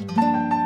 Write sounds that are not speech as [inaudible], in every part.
This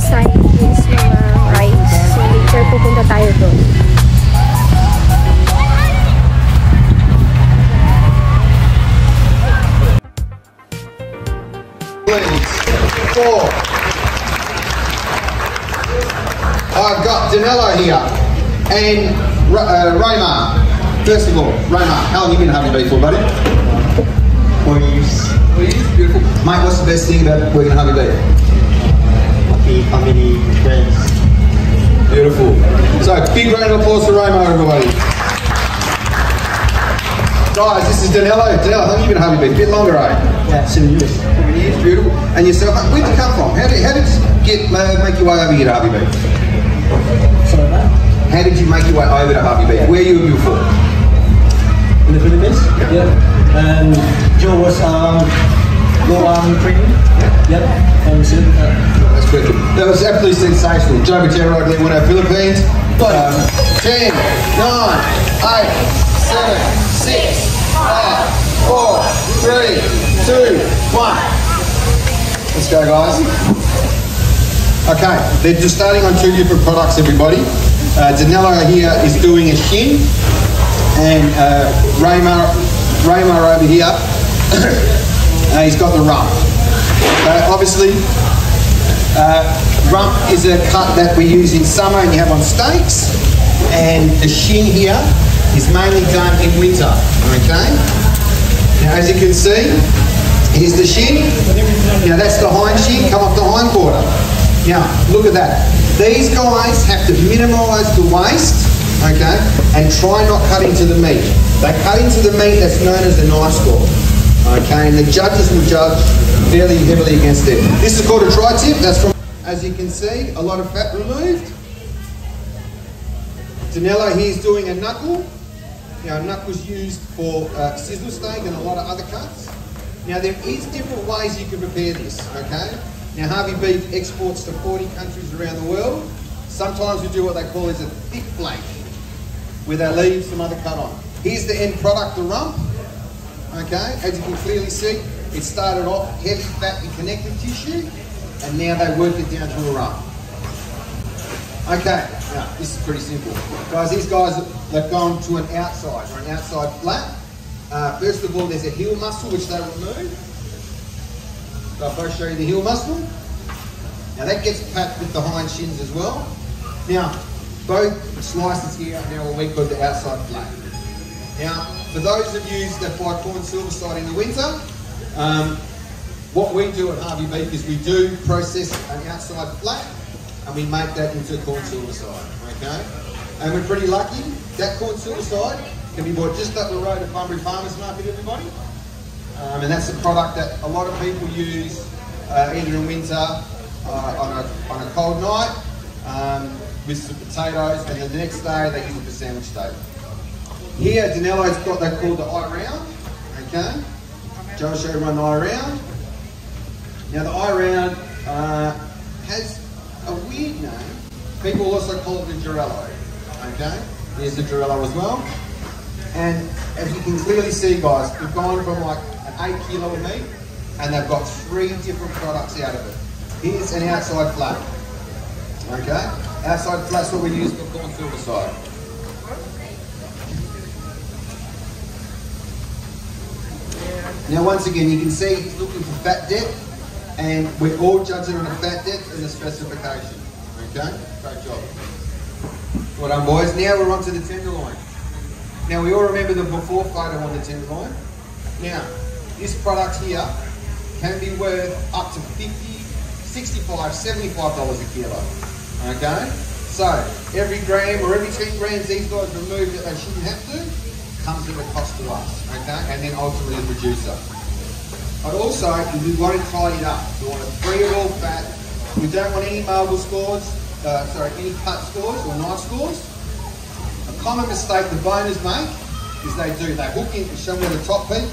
So, is mga rice. So, later, pupunta tayo doon. Four. I've got Danilo here and Ra- uh, Raymar. First of all, Raymar, how long have you been Harvey Beef for, buddy? Four years. Four years, beautiful. Mate, what's the best thing about working at Harvey Beef? Happy family, friends. Beautiful. So, big round of applause for Raymar, everybody. Guys, this is Danilo. Danilo, how long have you been at Harvey Beef? A bit longer, eh? Yeah, seven years. Seven years, beautiful. And yourself, where'd you come from? How did, how did you get, uh, make your way over here to Harvey Beef? Sorry. How did you make your way over to Harvey Beef? Where you were before? In the Philippines? Yeah. And Joe was um, go um, training. Yep. And so, uh, That's great. That was absolutely sensational. Joe Matero went over Philippines. Um, 10, 9, 8, 7, 6, 5, 4, 3, 2, 1. Let's go, guys. Okay, they're just starting on two different products, everybody. Uh, Danilo here is doing a shin, and uh, Raymar, Raymar over here, [coughs] uh, he's got the rump. Uh, obviously, uh, rump is a cut that we use in summer and you have on steaks, and the shin here is mainly done in winter. Okay. Now, as you can see, here's the shin. Now that's the hind shin. Come off the hind quarter. Now look at that. These guys have to minimise the waste okay? And try not cut into the meat. They cut into the meat that's known as the knife score. Okay, and the judges will judge fairly heavily against it. This is called a tri-tip. That's from, as you can see, a lot of fat removed. Danilo here's doing a knuckle. Now, knuckle's used for uh, sizzle steak and a lot of other cuts. Now, there is different ways you can prepare this, okay? Now, Harvey Beef exports to 40 countries around the world. Sometimes we do what they call is a thick flake, where they leave some other cut on. Here's the end product, the rump. Okay, as you can clearly see, it started off heavy, fat and connective tissue, and now they work it down to a rump. Okay, now this is pretty simple. Guys, these guys have gone to an outside, or an outside flat. Uh, first of all, there's a heel muscle which they remove. So I'll first show you the heel muscle. Now that gets packed with the hind shins as well. Now, both slices here now what we call the outside flat. Now, for those of you that buy corn silverside in the winter, um, what we do at Harvey Beef is we do process an outside flat and we make that into corn silverside, okay? And we're pretty lucky. That corn silverside can be bought just up the road at Bunbury Farmers Market, everybody. Um, and that's a product that a lot of people use uh, either in winter uh, on, a, on a cold night um, with some potatoes and then the next day they use it for sandwich steak. Here, Danilo's got that called the eye round, okay? Joe show run the eye round. Now the eye round uh, has a weird name. People also call it the Girello, okay? There's the Girello as well. And as you can clearly see, guys, we've gone from like an eight kilo of meat, and they've got three different products out of it. Here's an outside flat. Okay? Outside flat's what we use for corn silverside. Now once again, you can see he's looking for fat depth, and we're all judging on a fat depth and the specification. Okay? Great job. Well done, boys. Now we're on to the tenderloin. Now we all remember the before photo on the tenderloin. Now, this product here can be worth up to 50, 65, 75 dollars a kilo. Okay? So every gram or every 10 grams these guys remove that they shouldn't have to comes at a cost to us. Okay? And then ultimately the producer. But also, we want to tidy it up. We want it free of all fat. We don't want any marble scores, uh, sorry, any cut scores or knife scores. A common mistake the boners make is they do, they hook in, show me the top peak,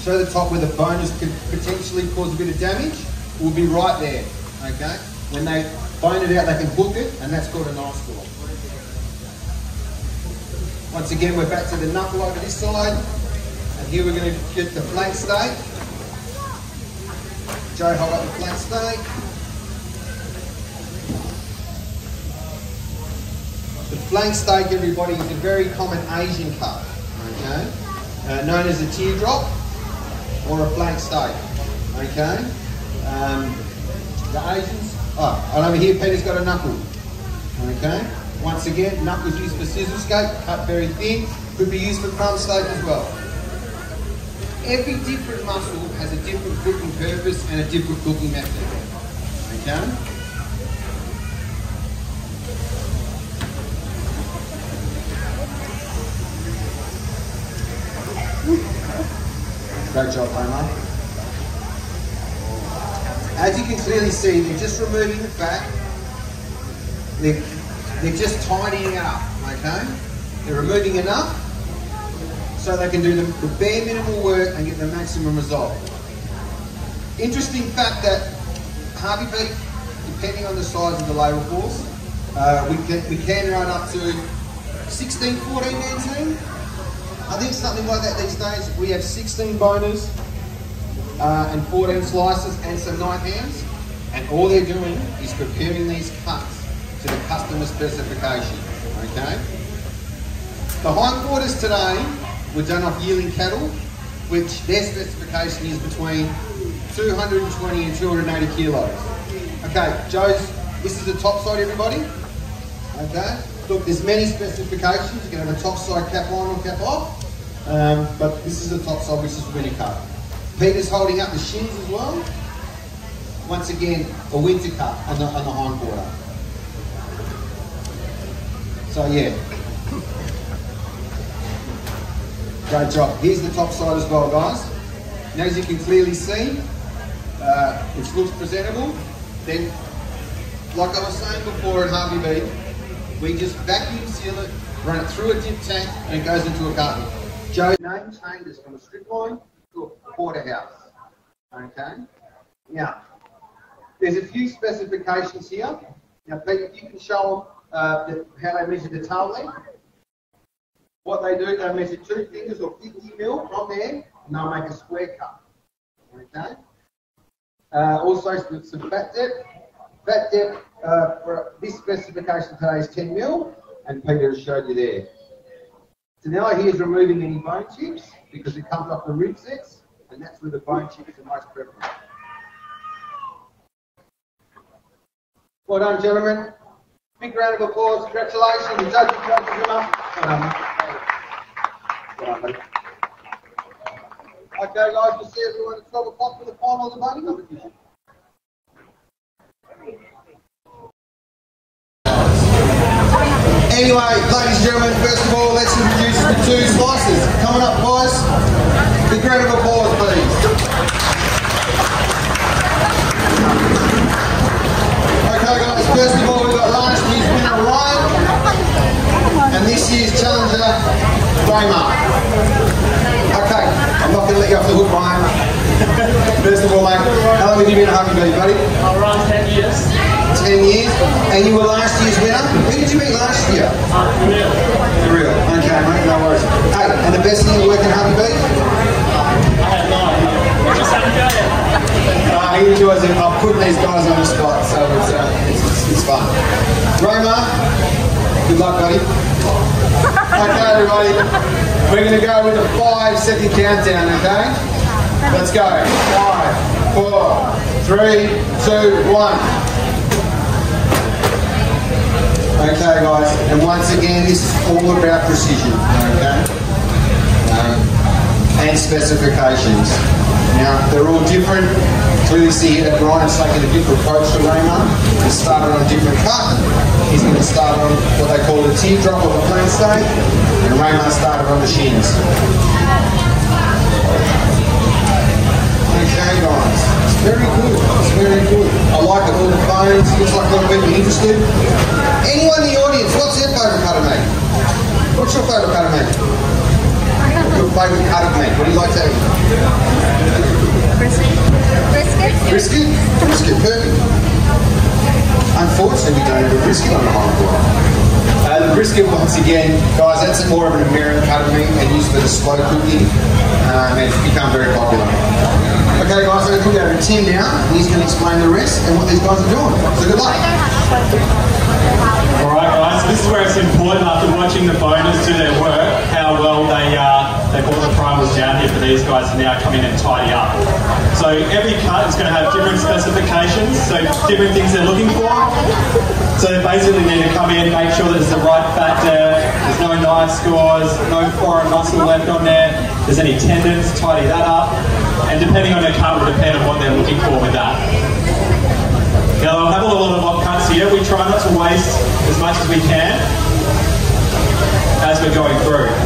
show the top where the boners could potentially cause a bit of damage, will be right there, okay? When they bone it out, they can hook it, and that's called a knife score. Once again, we're back to the knuckle over this side, and here we're going to get the flank steak. Joe, hold up the flank steak. The flank steak, everybody, is a very common Asian cut, okay? Uh, known as a teardrop or a flank steak, okay? Um, the Asians, oh, and over here Peter's got a knuckle, okay? Once again, knuckles used for sizzle steak, cut very thin, could be used for crumb steak as well. Every different muscle has a different cooking purpose and a different cooking method, okay? Great job, Homer. As you can clearly see, they're just removing the fat. They're, they're just tidying it up, okay? They're removing enough so they can do the, bare minimal work and get the maximum result. Interesting fact that Harvey beef, depending on the size of the labour force, uh, we, can, we can run up to 16, 14 man team. I think something like that these days. We have 16 boners uh, and 14 slices and some knife hands. And all they're doing is preparing these cuts to the customer specification, okay? The hindquarters today were done off yearling cattle, which their specification is between 220 and 280 kilos. Okay, Joe's, this is the top side, everybody. Okay, look, there's many specifications. You can have a top side cap on or cap off, um, but this is the top side, which is winter cut. Peter's holding up the shins as well. Once again, a winter cut on the, on the hind quarter. So yeah. Great job. Here's the top side as well, guys. And as you can clearly see, uh, it looks presentable. Then, like I was saying before at Harvey Beef, we just vacuum seal it, run it through a dip tank, and it goes into a carton. Joe's name changes from a strip loin to a porterhouse. Okay? Now, there's a few specifications here. Now, Pete, if you can show them uh, how they measure the tail length. What they do, they measure two fingers or 50 mil from there, and they'll make a square cut. Okay? Uh, also, some, fat depth. Fat depth uh, for this specification today is 10 mil, and Peter has showed you there. So now he is removing any bone chips because it comes off the rib sets, and that's where the bone chips are most prevalent. Well done, gentlemen. Big round of applause. Congratulations. The um, mate. Well done, buddy. Okay, guys, we'll see everyone at 12 o'clock for the final of the competition. Anyway, ladies and gentlemen, first of all, let's introduce the two slices. Coming up, boys. Big round of applause, please. Okay, guys, first of all, we've got last year's winner, Ryan, and this year's challenger, Raymar. Okay, I'm not going to let you off the hook, Ryan. First of all, mate, how long have you been a Harvey Beef, buddy? Around 10 years. 10 years. And you were last year's winner? Who did you meet last year? Uh, real. For real. Okay, mate, no worries. Hey, and the best thing you work in Harvey Beef? I had no idea. Just haven't it. Uh, he enjoys it. I'm putting these guys on the spot, so it's, uh, it's, it's, it's fun. Roma, good luck, buddy. Okay, everybody. We're going to go with a five second countdown, okay? Let's go. Five, four, three, two, one. Okay, guys, and once again, this is all about precision, okay? Um, and specifications. Now, they're all different. Clearly see that Ryan's taken a different approach to Raymar. He started on a different cut. He's going to start on what they call the teardrop of a plain state, and Raymar started on the shins. Okay, guys. It's very good. It's very good. I like it. All the bones. Looks like a lot of people interested. Anyone in the audience, what's their favourite cut of meat? What's your favourite cut of meat? Your favourite cut of meat? What do you like to eat? Brisket? Brisket? Brisket? Brisket, perfect. Unfortunately, we don't have a brisket on the hardcore. Uh, the brisket, once again, guys, that's more of an American cut of meat and used for the slow cooking. Um, and it's become very popular. Okay, guys, I'm going to put over to Tim now. He's going to explain the rest and what these guys are doing. So good luck. Alright guys, this is where it's important after watching the boners do their work, how well they uh, they brought the primals down here for these guys to now come in and tidy up. So every cut is going to have different specifications, so different things they're looking for. So they basically need to come in, make sure that there's the right fat there, there's no knife scores, no foreign muscle left on there, there's any tendons, tidy that up. And depending on their cut will depend on what they're looking for with that. Now, I'll have a lot of mock cuts here. We try not to waste as much as we can as we're going through.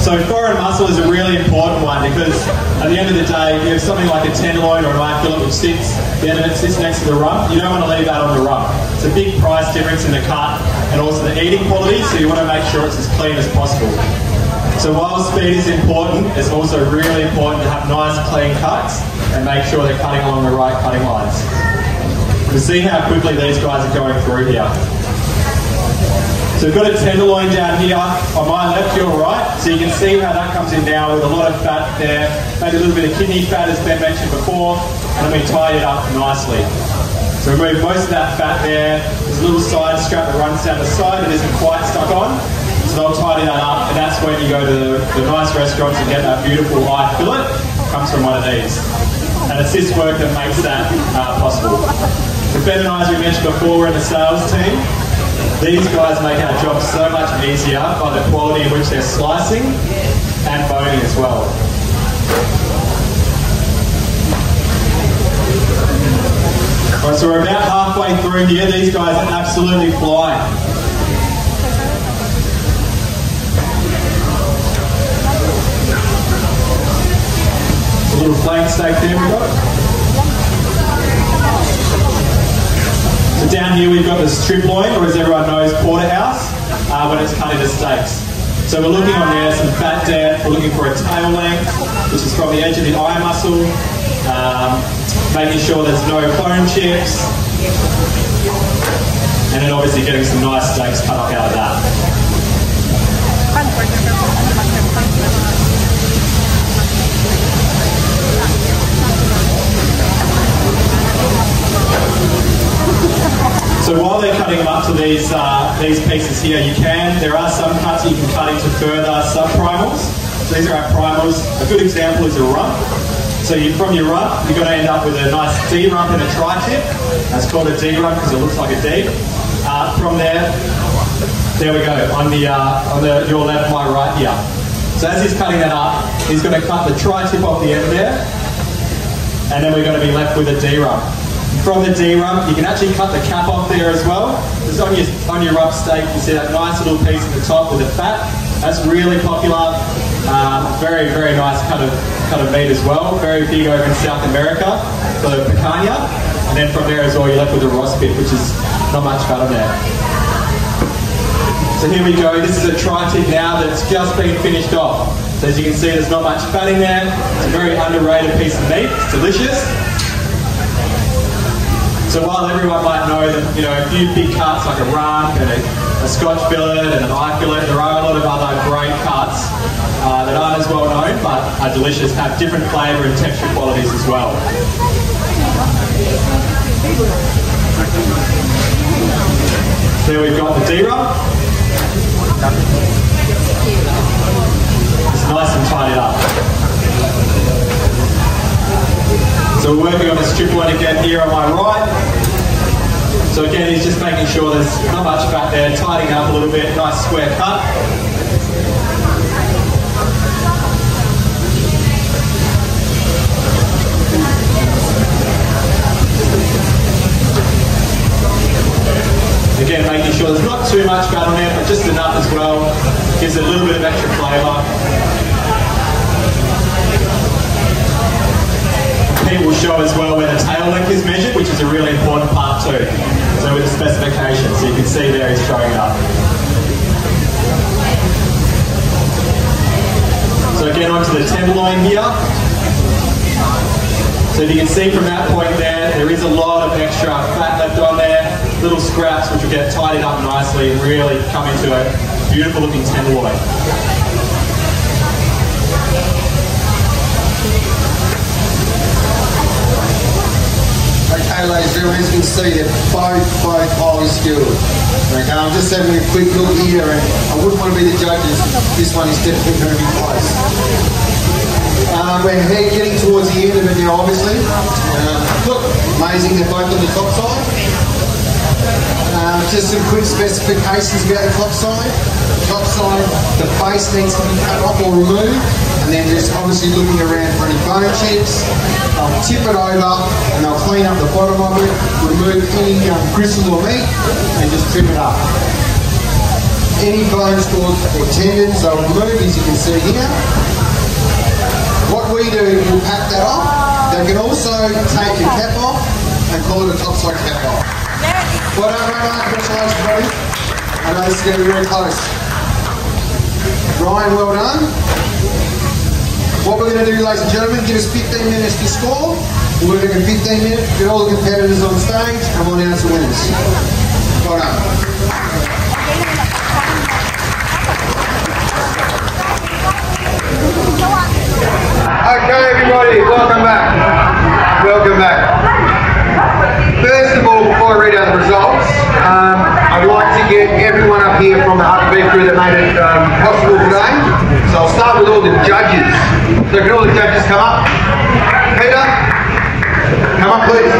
So foreign muscle is a really important one because at the end of the day, you have something like a tenderloin or an eye fillet which sits, the end of it sits next to the rump, you don't want to leave that on the rump. It's a big price difference in the cut and also the eating quality, so you want to make sure it's as clean as possible. So while speed is important, it's also really important to have nice clean cuts and make sure they're cutting along the right cutting lines. You can see how quickly these guys are going through here. So we've got a tenderloin down here on my left, your right. So you can see how that comes in now with a lot of fat there, maybe a little bit of kidney fat as Ben mentioned before, and then we tied it up nicely. So we remove most of that fat there. There's a little side strap that runs down the side that isn't quite stuck on. So they'll tidy that up, and that's when you go to the, the nice restaurants and get that beautiful eye fillet. Comes from one of these. And it's this work that makes that uh, possible. So Ben and I, as we mentioned before, we're in the sales team. These guys make our job so much easier by the quality in which they're slicing and boning as well. Right, so we're about halfway through here. These guys are absolutely flying. A little flank steak there we got. Down here we've got the strip loin, or as everyone knows, porterhouse, uh, when it's cut into steaks. So we're looking on there, some fat depth, we're looking for a tail length, which is from the edge of the eye muscle, um, making sure there's no bone chips, and then obviously getting some nice steaks cut up out of that. [laughs] So while they're cutting them up to these uh, these pieces here, you can. There are some cuts you can cut into further subprimals. So these are our primals. A good example is a rump. So you, from your rump, you're going to end up with a nice D rump and a tri-tip. That's called a D rump because it looks like a D. Uh, from there, there we go on the uh, on the your left, my right here. So as he's cutting that up, he's going to cut the tri-tip off the end there, and then we're going to be left with a D rump. From the D rump, you can actually cut the cap off there as well. Just on your on your rump steak, you see that nice little piece at the top with the fat. That's really popular. Um, very very nice cut of cut of meat as well. Very big over in South America for the picanha. And then from there as well, you're left with a roast beef, which is not much fat on there. So here we go. This is a tri-tip now that's just been finished off. So as you can see, there's not much fat in there. It's a very underrated piece of meat. It's delicious. So while everyone might know that, you know, a few big cuts like a rump and a, a scotch fillet and an eye fillet, there are a lot of other great cuts uh, that aren't as well known but are delicious, have different flavour and texture qualities as well. There we've got the D-rump. It's nice and tidied up. So we're working on the strip loin again here on my right. So again, he's just making sure there's not much fat there, tidying up a little bit, nice square cut. Again, making sure there's not too much fat on there, but just enough as well. Gives it a little bit of extra flavour. Pete will show as well where the tail length is measured, which is a really important part too. So with the specification, so you can see there he's showing it up. So again onto the tenderloin here. So if you can see from that point there, there is a lot of extra fat left on there, little scraps which will get tidied up nicely and really come into a beautiful looking tenderloin. As you can see, they're both, both highly skilled. Okay, I'm just having a quick look here, and I wouldn't want to be the judges. This one is definitely going to be close. Um, we're getting towards the end of it now, obviously. Um, look, amazing, they're both on the top side. Um, just some quick specifications about the top side. The top side, the face needs to be cut off or removed, and then just obviously looking around for any bone chips. They'll tip it over and they'll clean up the bottom of it, remove any um, or meat, and just trim it up. Any bone stores or tendons they'll remove, as you can see here. What we do, we'll pack that off. They can also take your cap off and call it a topside cap off. Well done, Ryan. Congratulations, buddy. I know this is going to be very close. Ryan, well done. What we're going to do, ladies and gentlemen, give us 15 minutes to score. We're going to 15 minutes, get all the competitors on stage, and we'll announce the winners. Done. Okay, everyone up here from the Huck Beef crew that made it um, possible today. So I'll start with all the judges. So can all the judges come up? Peter, come up please.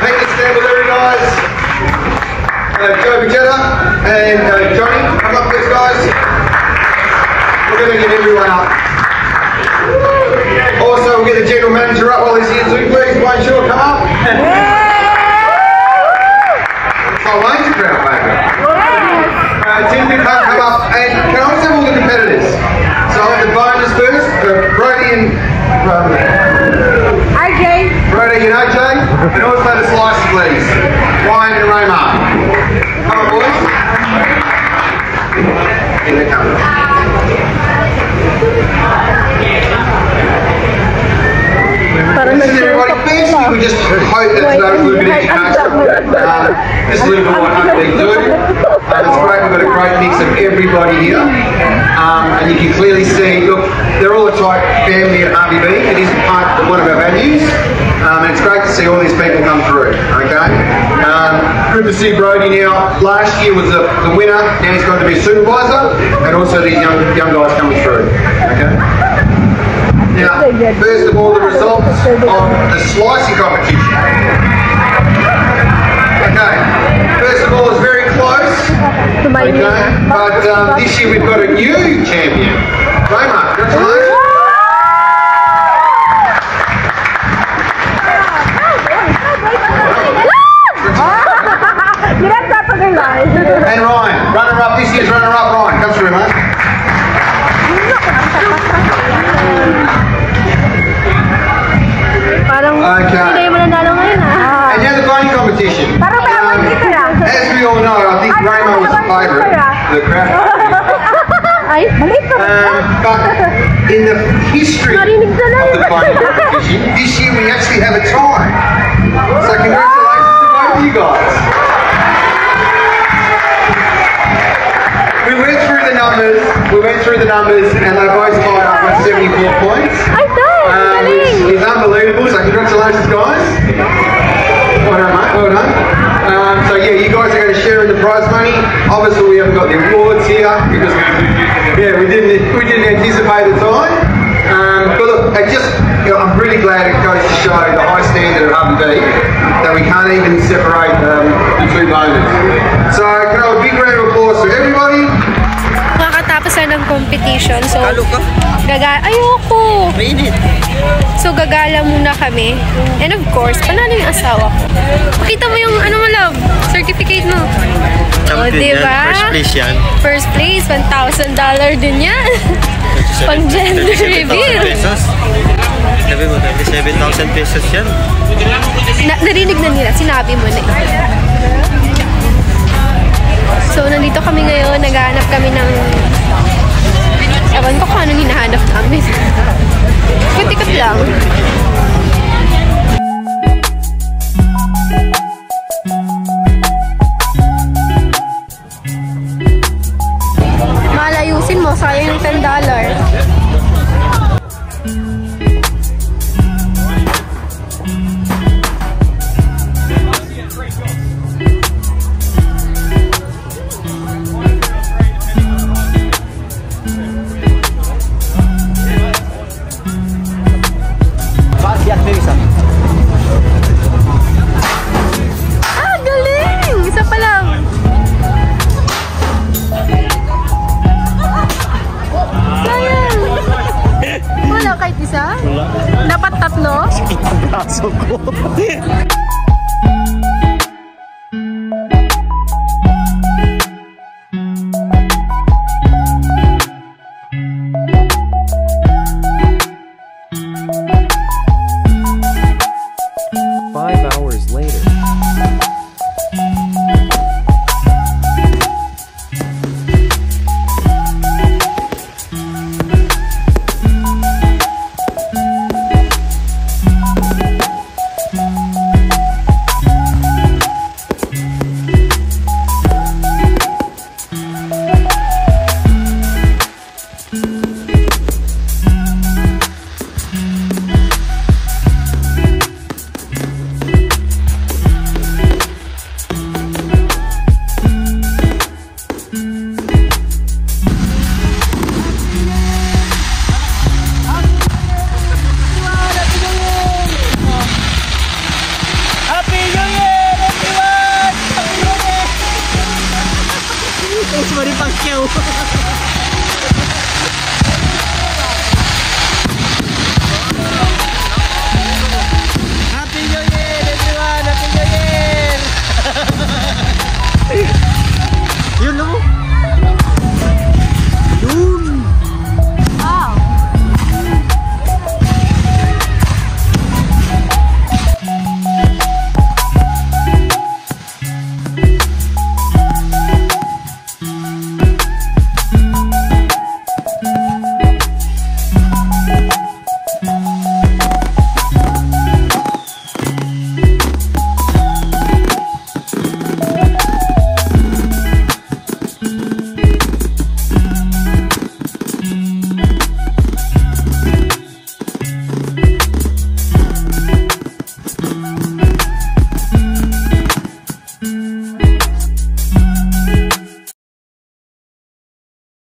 Peter, stand with every guys. Uh, Joe Bajetta and uh, Johnny, come up please guys. We're going to get everyone up. Also we'll get the general manager up while he's here too, please. Wayne Shaw, come up. [laughs] Oh, Wayne's a crowd maker. Uh, Tim can come, come up. And can I also have all the competitors? So I'll have the boners first. Uh, Brody and... we just hope that today was a little bit of. Um, [laughs] just a little bit what Humphrey do. Um, it's great, we've got a great mix of everybody here. Um, and you can clearly see, look, they're all a tight family at RBB. It is part of one of our values. Um, and it's great to see all these people come through, okay? Um, good to see Brody now. Last year was the, the winner, now he's going to be a supervisor. And also these young, young guys coming through, okay? Now, first of all, the results of the slicing competition. Okay, first of all, it's very close. Okay, but um, this year we've got a new champion. Raymar, congratulations. And Ryan, runner-up this year's runner-up. Ryan, come through, mate. Raymar was the favourite. The crowd. Ay, Um, but in the history of Narinig na lang. the competition, this year we actually have a tie. So congratulations to both of you guys. We went through the numbers, we went through the numbers, and they both tied up with 74 points. I done! Um, Galing! which is unbelievable, so congratulations guys. Well done, mate, well done. Um, so yeah, you guys are going to share in the prize money. Obviously we haven't got the awards here because yeah, we didn't we didn't anticipate the time. Um, but look, it just you know, I'm really glad it goes to show the high standard of and that we can't even separate um, the two boners. So can I have a big round of applause for everybody? Na ng competition. So, gaga... Ayoko! Mainit. So, gagala muna kami. And of course, panalo yung asawa ko. Pakita mo yung, ano mo, love? Certificate mo. Champion O, diba? yan. First place yan. First place, $1,000 din yan. Pang gender 27,000 reveal. Sabi mo, 27,000 pesos yan. Na, narinig na nila, sinabi mo na eh. So, nandito kami ngayon, naghahanap kami ng... Ewan ko kung anong hinahanap namin. [laughs] Kutikot lang. Malayusin mo, sayang yung $10.